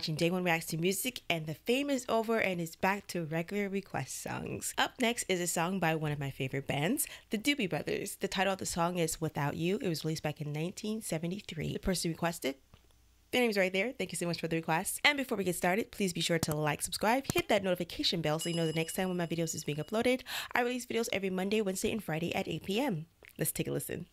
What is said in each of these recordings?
watching Day One Reacts to Music, and the fame is over and is back to regular request songs. Up next is a song by one of my favorite bands, the Doobie Brothers. The title of the song is Without You. It was released back in 1973. The person requested their name's right there. Thank you so much for the request. And before we get started, please be sure to like, subscribe, hit that notification bell so you know the next time when my videos is being uploaded. I release videos every Monday, Wednesday, and Friday at 8 p.m. Let's take a listen.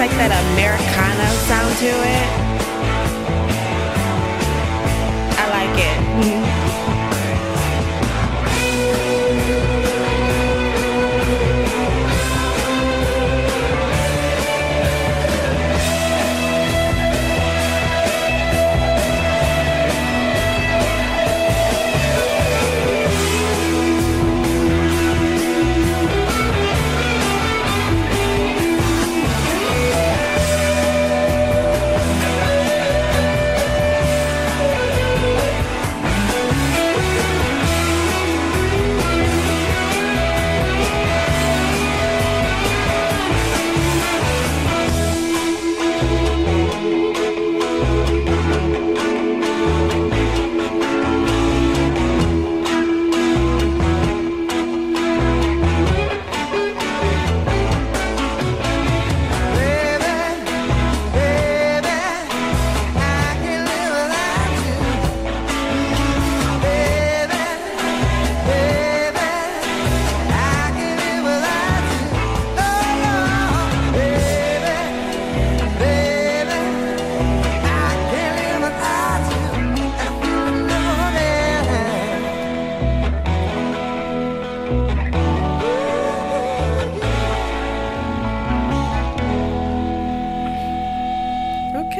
Like that Americana sound to it.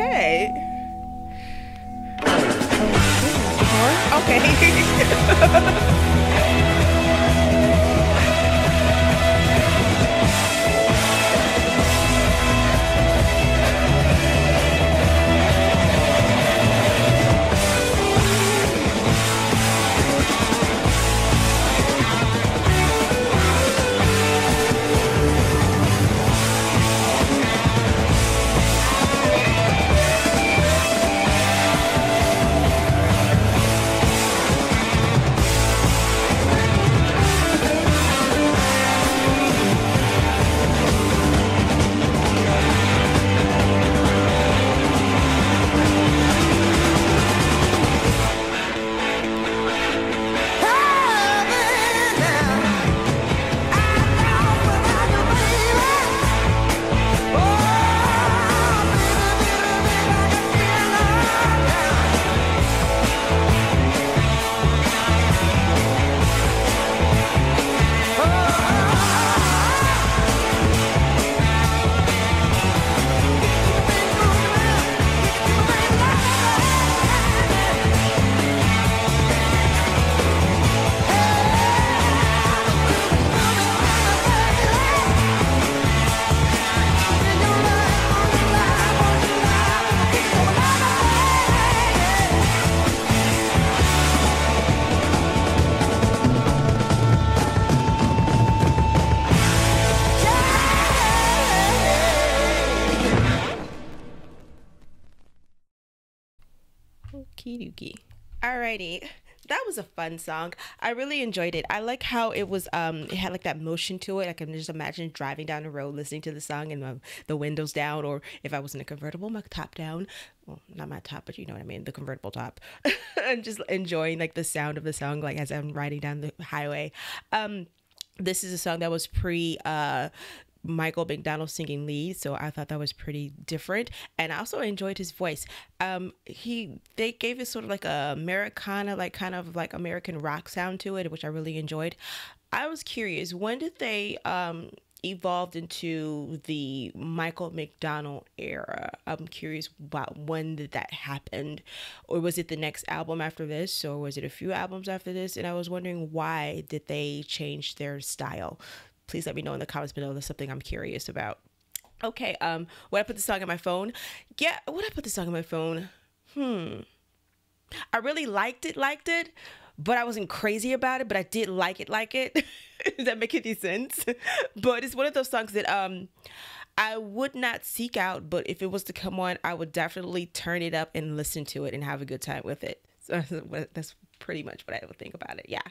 Okay. Oh, oh, okay. Dokie. Alrighty that was a fun song. I really enjoyed it. I like how it was. Um, it had like that motion to it. I can just imagine driving down the road, listening to the song, and the windows down, or if I was in a convertible, my top down. Well, not my top, but you know what I mean, the convertible top, and just enjoying like the sound of the song, like as I'm riding down the highway. Um, this is a song that was pre uh Michael McDonald singing lead, so I thought that was pretty different, and I also enjoyed his voice. Um, he they gave it sort of like a Americana, like kind of like American rock sound to it, which I really enjoyed. I was curious, when did they um evolved into the Michael McDonald era. I'm curious about when did that happen, or was it the next album after this, or was it a few albums after this? And I was wondering why did they change their style please let me know in the comments below. That's something I'm curious about. Okay, um, would I put the song on my phone? Yeah, would I put the song on my phone? Hmm. I really liked it, liked it, but I wasn't crazy about it, but I did like it, like it. Does that make any sense? but it's one of those songs that um I would not seek out, but if it was to come on, I would definitely turn it up and listen to it and have a good time with it. That's pretty much what I would think about it. Yeah.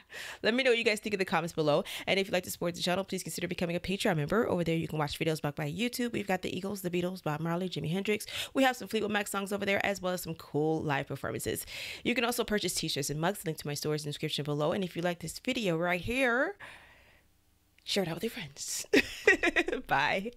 Let me know what you guys think in the comments below. And if you'd like to support the channel, please consider becoming a Patreon member. Over there, you can watch videos back by YouTube. We've got the Eagles, the Beatles, Bob Marley, Jimi Hendrix. We have some Fleetwood Mac songs over there, as well as some cool live performances. You can also purchase t-shirts and mugs. Link to my stores in the description below. And if you like this video right here, share it out with your friends. Bye.